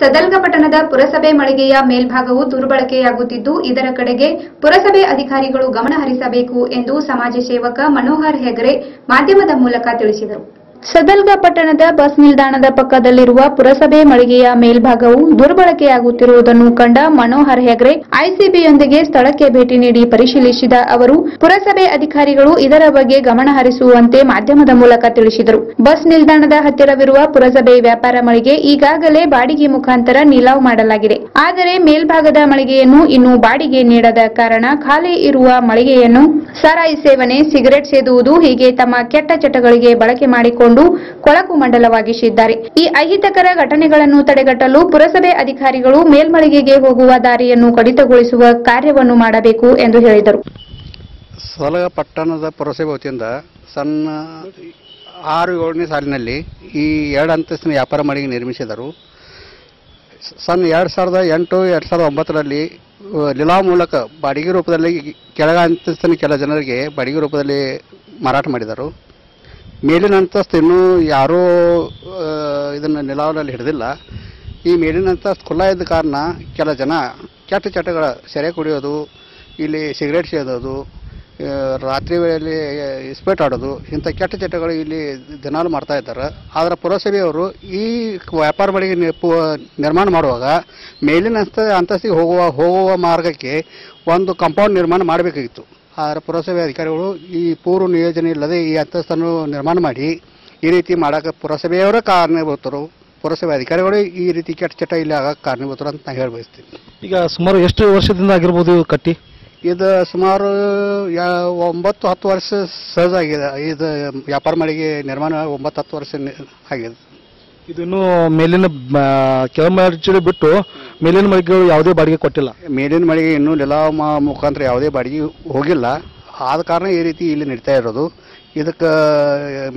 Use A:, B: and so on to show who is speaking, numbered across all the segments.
A: ಸದಲ್ಗ ಪಟ್ಟಣದ ಪುರಸಭೆ ಮಳಿಗೆಯ ಮೇಲ್ಭಾಗವು ದುರ್ಬಳಕೆಯಾಗುತ್ತಿದ್ದು, ಇದರ ಕಡೆಗೆ ಪುರಸಭೆ ಅಧಿಕಾರಿಗಳು ಗಮನ ಹರಿಸಬೇಕು ಎಂದು ಸಮಾಜ ಸೇವಕ ಮನೋಹರ್ ಹೆಗರೆ ಮಾಧ್ಯಮದ ಮೂಲಕ ತಿಳಿಸಿದರು. ಸದಲ್ಗ ಪಟ್ಟಣದ ಬಸ್ ನಿಲ್ದಾಣದ ಪಕ್ಕದಲ್ಲಿರುವ ಪುರಸಭೆ ಮಳಿಗೆಯ ಮೇಲ್ಭಾಗವು ದುರ್ಬಳಕೆಯಾಗುತ್ತಿರುವುದನ್ನು ಕಂಡ ಮನೋಹರ್ ಹೆಗ್ರೆ ಐಸಿಬಿಯೊಂದಿಗೆ ಸ್ಥಳಕ್ಕೆ ಭೇಟಿ ನೀಡಿ ಪರಿಶೀಲಿಸಿದ ಅವರು, ಪುರಸಭೆ ಅಧಿಕಾರಿಗಳು ಇದರ ಬಗ್ಗೆ ಗಮನ ಹರಿಸುವಂತೆ ಮಾಧ್ಯಮದ ಮೂಲಕ ತಿಳಿಸಿದರು. ಬಸ್ ನಿಲ್ದಾಣದ ಹತ್ತಿರವಿರುವ ಪುರಸಭೆ ವ್ಯಾಪಾರ ಮಳಿಗೆ ಈಗಾಗಲೇ ಬಾಡಿಗೆ ಮುಖಾಂತರ ನಿಲಾವ್ ಮಾಡಲಾಗಿದೆ. ಆದರೆ ಮೇಲ್ಭಾಗದ ಮಳಿಗೆಯನ್ನು ಇನ್ನೂ ಬಾಡಿಗೆ ನೀಡದ ಕಾರಣ ಖಾಲಿ ಇರುವ ಮಳಿಗೆಯನ್ನು ಸಾರಾಯಿ ಸೇವನೆ, ಸಿಗರೆಟ್ ಸೇದುವುದು ಹೀಗೆ ತಮ್ಮ ಕೆಟ್ಟ ಚಟಗಳಿಗೆ ಬಳಕೆ ಮಾಡಿಕೊಂಡು ಕೊಳಕು ಮಂಡಲವಾಗಿಸಿದ್ದಾರೆ. ಈ ಅಹಿತಕರ ಘಟನೆಗಳನ್ನು ತಡೆಗಟ್ಟಲು ಪುರಸಭೆ ಅಧಿಕಾರಿಗಳು ಮೇಲ್ಮಳಿಗೆಗೆ ಹೋಗುವ ದಾರಿಯನ್ನು ಕಡಿತಗೊಳಿಸುವ ಕಾರ್ಯವನ್ನು ಮಾಡಬೇಕು ಎಂದು ಹೇಳಿದರು.
B: ಸೊಲಗ ಪಟ್ಟಣದ ಪುರಸಭೆ ವತಿಯಿಂದ ಸಣ್ಣ ಆರು ಏಳನೇ ಸಾಲಿನಲ್ಲಿ ಈ ಎರಡು ಅಂತಸ್ತಿನ ವ್ಯಾಪಾರ ಮಳಿಗೆ ನಿರ್ಮಿಸಿದರು. ಸಣ್ಣ ಎರಡು ಸಾವಿರದ ಎಂಟು, ಎರಡು ಸಾವಿರದ ಒಂಬತ್ತರಲ್ಲಿ ಲೀಲಾ ಮೂಲಕ ಬಾಡಿಗೆ ರೂಪದಲ್ಲಿ ಕೆಳಗ ಅಂತಸ್ತಿನ ಕೆಲ ಜನರಿಗೆ ಬಾಡಿಗೆ ರೂಪದಲ್ಲಿ ಮಾರಾಟ ಮಾಡಿದರು. ಮೇಲಿನ ಅಂತಸ್ತು ಇನ್ನೂ ಯಾರೂ ಇದನ್ನು ನಿಲಾವಣೆಯಲ್ಲಿ ಹಿಡಿದಿಲ್ಲ. ಈ ಮೇಲಿನ ಅಂತಸ್ತು ಖುಲ್ಲ ಇದ್ದ ಕಾರಣ ಕೆಲ ಜನ ಕೆಟ್ಟ ಚಟಗಳ ಸೆರೆ ಕುಡಿಯೋದು, ಇಲ್ಲಿ ಸಿಗರೇಟ್ ಸೇದೋದು ರಾತ್ರಿ ವೇಳೆಯಲ್ಲಿ ಇಸ್ಪೇಟ್ ಆಡೋದು, ಇಂಥ ಕೆಟ್ಟ ಚಟಗಳು ಇಲ್ಲಿ ದಿನಾಲು ಮಾಡ್ತಾ ಇದ್ದಾರೆ. ಆದರೆ ಪುರಸಭೆಯವರು ಈ ವ್ಯಾಪಾರ ಮಳಿಗೆ ನಿರ್ಮಾಣ ಮಾಡುವಾಗ ಮೇಲಿನ ಅಂತ ಅಂತಸ್ತಿಗೆ ಹೋಗುವ ಹೋಗುವ ಮಾರ್ಗಕ್ಕೆ ಒಂದು ಕಾಂಪೌಂಡ್ ನಿರ್ಮಾಣ ಮಾಡಬೇಕಾಗಿತ್ತು. ಆದರೆ ಪುರಸಭೆ ಅಧಿಕಾರಿಗಳು ಈ ಪೂರ್ವ ನಿಯೋಜನೆ ಇಲ್ಲದೆ ಈ ಅಂತಸ್ತನ್ನು ನಿರ್ಮಾಣ ಮಾಡಿ ಈ ರೀತಿ ಮಾಡೋಕೆ ಪುರಸಭೆಯವರ ಕಾರಣಭೂತರು ಪುರಸಭೆ ಅಧಿಕಾರಿಗಳು ಈ ರೀತಿ ಕೆಟ್ಟ ಚಟ ಇಲ್ಲಿ ಆಗಕ್ಕೆ ಕಾರಣಭೂತರು ಅಂತ ನಾನು ಹೇಳಿ ಬಯಸ್ತೀನಿ
C: ಈಗ ಸುಮಾರು ಎಷ್ಟು ವರ್ಷದಿಂದ ಆಗಿರ್ಬೋದು ಇವು ಕಟ್ಟಿ?
B: ಇದು ಸುಮಾರು ಯಾ- ಒಂಬತ್ತು ಹತ್ತು ವರ್ಷ ಸಹಜ ಆಗಿದೆ. ಇದು ವ್ಯಾಪಾರ ಮಳಿಗೆ ನಿರ್ಮಾಣ ಒಂಬತ್ತು ಹತ್ತು ವರ್ಷ ನಿ- ಆಗಿದೆ.
C: ಇದನ್ನು ಮೇಲಿನ ಕೆಳಮರ್ಚಿ ಬಿಟ್ಟು ಮೇಲಿನ ಮಳಿಗೆಗಳು ಯಾವುದೇ ಬಾಡಿಗೆ ಕೊಟ್ಟಿಲ್ಲ.
B: ಮೇಲಿನ ಮಳಿಗೆ ಇನ್ನೂ ನಿಲಾವ್ ಮುಖಾಂತರ ಯಾವುದೇ ಬಾಡಿಗೆ ಹೋಗಿಲ್ಲ. ಆದ ಕಾರಣ ಈ ರೀತಿ ಇಲ್ಲಿ ನಡೀತಾ ಇರೋದು. ಇದಕ್ಕೆ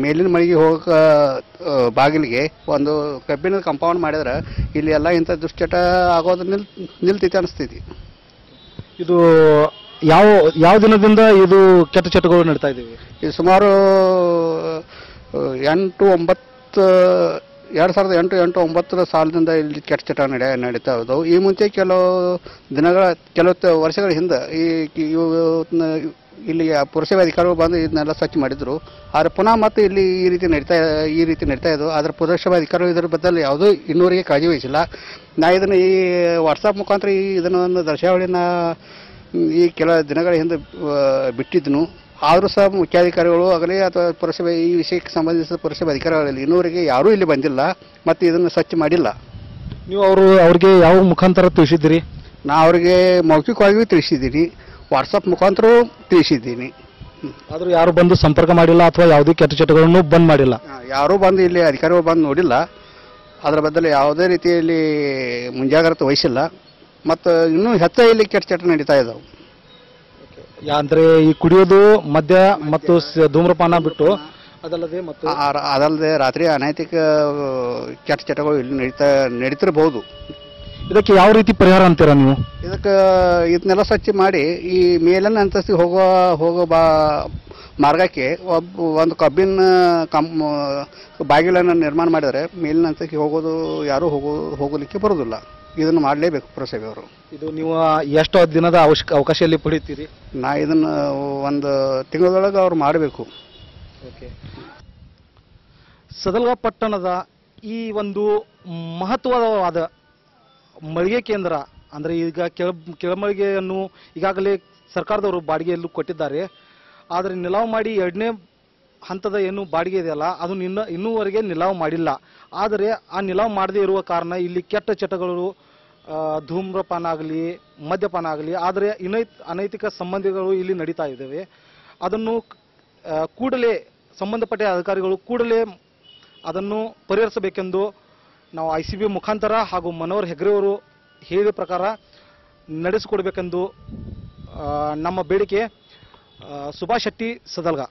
B: ಮೇಲಿನ ಮಳಿಗೆ ಹೋಗಕ್ಕೆ ಬಾಗಿಲಿಗೆ ಒಂದು ಕಬ್ಬಿಣದ ಕಂಪೌಂಡ್ ಮಾಡಿದ್ರೆ ಇಲ್ಲಿ ಎಲ್ಲ ಇಂಥ ದುಶ್ಚಟ ಆಗೋದು ನಿಲ್ ನಿಲ್ತೈತೆ ಅನಿಸ್ತೈತಿ.
C: ಇದು ಯಾವ ಯಾವ ದಿನದಿಂದ ಇದು ಕೆಟ್ಟ ಚಟಗಳು ನಡೀತಾ ಇದ್ದೀವಿ?
B: ಇದು ಸುಮಾರು ಎಂಟು ಒಂಬತ್ತು ಎರಡು ಸಾವಿರದ ಎಂಟು ಎಂಟು, ಒಂಬತ್ತರ ಸಾಲದಿಂದ ಇಲ್ಲಿ ಕೆಟ್ಟ ಚಟ ನಡೆ, ನಡೀತಾ ಇದ್ದವು ಈ ಮುಂಚೆ ಕೆಲವು ದಿನಗಳ, ಕೆಲವು ವರ್ಷಗಳ ಹಿಂದೆ ಈ ಇಲ್ಲಿ ಪುರಸಭೆ ಅಧಿಕಾರಿಗಳು ಬಂದು ಇದನ್ನೆಲ್ಲ ಸ್ವಚ್ಛ ಮಾಡಿದ್ರು. ಆದರೆ ಪುನಃ ಮತ್ತೆ ಇಲ್ಲಿ ಈ ರೀತಿ ನಡೀತಾ, ಈ ರೀತಿ ನಡೀತಾ ಇದ್ದವು ಆದರೆ ಪುರಸಭೆ ಅಧಿಕಾರಿಗಳು ಇದರ ಬದಲು ಯಾವುದೂ ಇನ್ನೂರಿಗೆ ಕಾಳಜಿ ವಹಿಸಿಲ್ಲ. ನಾ ಇದನ್ನು ಈ ವಾಟ್ಸಪ್ ಮುಖಾಂತರ ಈ ಇದನ್ನು ಒಂದು ದರ್ಶಾವಳಿನ ಈ ಕೆಲ ದಿನಗಳ ಹಿಂದೆ ಬಿಟ್ಟಿದ್ನು. ಆದರೂ ಸಹ ಮುಖ್ಯಾಧಿಕಾರಿಗಳು ಆಗಲಿ ಅಥವಾ ಪುರಸಭೆ ಈ ವಿಷಯಕ್ಕೆ ಸಂಬಂಧಿಸಿದ ಪುರಸಭೆ ಅಧಿಕಾರಿಗಳಲ್ಲಿ ಇನ್ನೂವರೆಗೆ ಯಾರೂ ಇಲ್ಲಿ ಬಂದಿಲ್ಲ ಮತ್ತು ಇದನ್ನು ಸ್ವಚ್ಛ ಮಾಡಿಲ್ಲ.
C: ನೀವು ಅವರು ಅವ್ರಿಗೆ ಯಾವ ಮುಖಾಂತರ ತಿಳಿಸಿದ್ದೀರಿ?
B: ನಾ ಅವರಿಗೆ ಮೌಖಿಕವಾಗಿಯೂ ತಿಳಿಸಿದ್ದೀನಿ ವಾಟ್ಸಪ್ ಮುಖಾಂತರ ತಿಳಿಸಿದ್ದೀನಿ.
C: ಆದರೂ ಯಾರು ಬಂದು ಸಂಪರ್ಕ ಮಾಡಿಲ್ಲ ಅಥವಾ ಯಾವುದೇ ಕೆಟ್ಟ ಚಟಗಳನ್ನು ಬಂದ್ ಮಾಡಿಲ್ಲ?
B: ಯಾರೂ ಬಂದು ಇಲ್ಲಿ ಅಧಿಕಾರಿಗಳು ಬಂದು ನೋಡಿಲ್ಲ. ಅದರ ಬದಲು ಯಾವುದೇ ರೀತಿಯಲ್ಲಿ ಮುಂಜಾಗ್ರತೆ ವಹಿಸಿಲ್ಲ. ಮತ್ತು ಇನ್ನೂ ಹೆಚ್ಚ ಇಲ್ಲಿ ಕೆಟ್ಟ ಚಟ ನಡೀತಾ ಇದ್ದಾವೆ.
C: ಅಂದ್ರೆ ಈ ಕುಡಿಯೋದು ಮದ್ಯ ಮತ್ತು ಧೂಮ್ರಪಾನ ಬಿಟ್ಟು ಅದಲ್ಲದೆ ಮತ್ತು
B: ಅದಲ್ಲದೆ ರಾತ್ರಿ ಅನೈತಿಕ ಚಟ ಕೆಟ್ಟ ಚಟಗಳು ಇಲ್ಲಿ ನಡೀತಾ ನಡೀತಿರಬಹುದು
C: ಇದಕ್ಕೆ ಯಾವ ರೀತಿ ಪರಿಹಾರ ಅಂತೀರಾ ನೀವು?
B: ಇದಕ್ಕೆ ಇದನ್ನೆಲ್ಲ ಸ್ವಚ್ಛ ಮಾಡಿ ಈ ಮೇಲಿನ ಅಂತಸ್ತಿಗೆ ಹೋಗೋ ಹೋಗೋ ಬಾ ಮಾರ್ಗಕ್ಕೆ ಒಬ್ಬ ಒಂದು ಕಬ್ಬಿನ ಕಂ ಬಾಗಿಲನ್ನು ನಿರ್ಮಾಣ ಮಾಡಿದರೆ ಮೇಲಿನ ಅಂತಕ್ಕೆ ಹೋಗೋದು ಯಾರೂ ಹೋಗೋ ಹೋಗಲಿಕ್ಕೆ ಬರೋದಿಲ್ಲ. ಇದನ್ನು ಮಾಡಲೇಬೇಕು ಪುರಸಭೆಯವರು
C: ಇದು ನೀವು ಎಷ್ಟು ದಿನದ ಅವಶ್ಯ ಅವಕಾಶದಲ್ಲಿ ಪಡಿತೀರಿ
B: ನಾ ಇದನ್ನು ಒಂದು ತಿಂಗಳೊಳಗೆ ಅವ್ರು ಮಾಡಬೇಕು.
C: ಓಕೆ. ಸದಲ್ಗ ಪಟ್ಟಣದ ಈ ಒಂದು ಮಹತ್ವವಾದ ಮಳಿಗೆ ಕೇಂದ್ರ ಅಂದರೆ ಈಗ ಕೆಳ ಕೆಳಮಳಿಗೆಯನ್ನು ಈಗಾಗಲೇ ಸರ್ಕಾರದವರು ಬಾಡಿಗೆಯಲ್ಲೂ ಕೊಟ್ಟಿದ್ದಾರೆ. ಆದರೆ ನಿಲಾವು ಮಾಡಿ ಎರಡನೇ ಹಂತದ ಏನು ಬಾಡಿಗೆ ಇದೆಯಲ್ಲ, ಅದು ನಿನ್ನ ಇನ್ನೂವರೆಗೆ ನಿಲಾವ್ ಮಾಡಿಲ್ಲ. ಆದರೆ ಆ ನಿಲಾವ್ ಮಾಡದೇ ಇರುವ ಕಾರಣ ಇಲ್ಲಿ ಕೆಟ್ಟ ಚಟಗಳು ಧೂಮ್ರಪಾನ ಆಗಲಿ ಮದ್ಯಪಾನ ಆಗಲಿ ಆದರೆ ಇನೈ ಅನೈತಿಕ ಸಂಬಂಧಿಗಳು ಇಲ್ಲಿ ನಡೀತಾ ಇದ್ದಾವೆ. ಅದನ್ನು ಕೂಡಲೇ ಸಂಬಂಧಪಟ್ಟ ಅಧಿಕಾರಿಗಳು ಕೂಡಲೇ ಅದನ್ನು ಪರಿಹರಿಸಬೇಕೆಂದು ನಾವು ಐ ಸಿ ಬಿ ಮುಖಾಂತರ ಹಾಗೂ ಮನೋಹರ್ ಹೆಗ್ರೆಯವರು ಹೇಳಿದ ಪ್ರಕಾರ ನಡೆಸಿಕೊಡ್ಬೇಕೆಂದು ನಮ್ಮ ಬೇಡಿಕೆ ಸುಭಾಷ್ ಶೆಟ್ಟಿ ಸದಲ್ಗ.